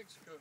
Mexico.